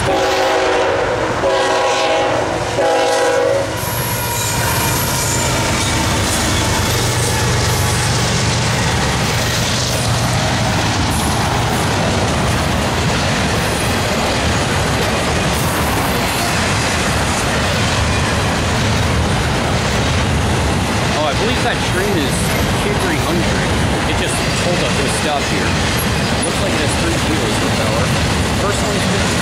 Oh, it just pulled up to a stop here. Looks like it has three kilos per hour. First one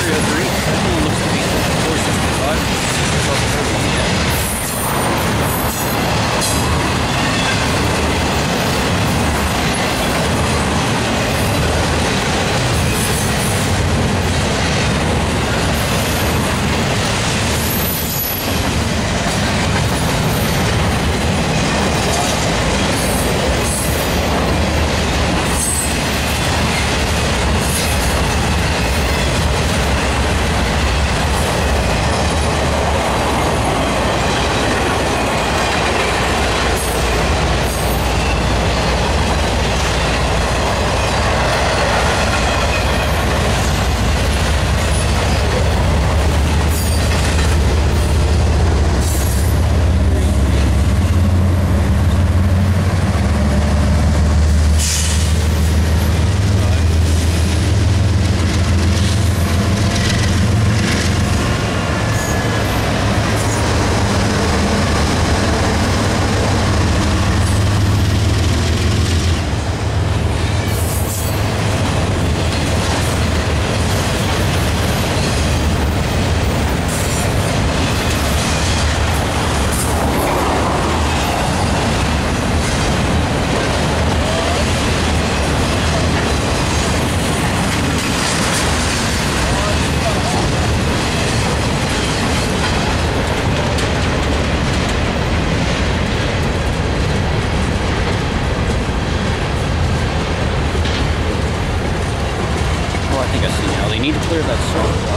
think I see now. They need to clear that circle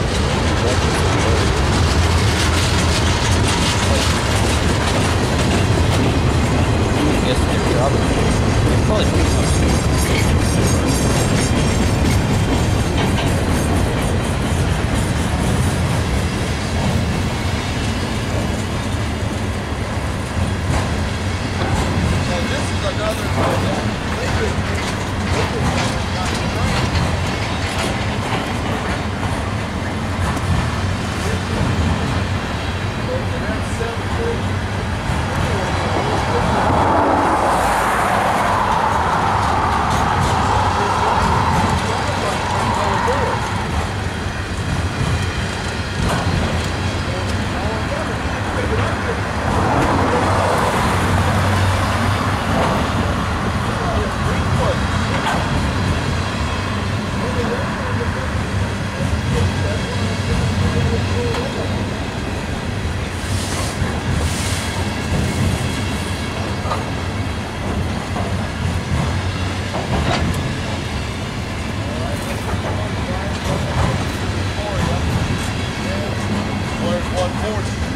up. up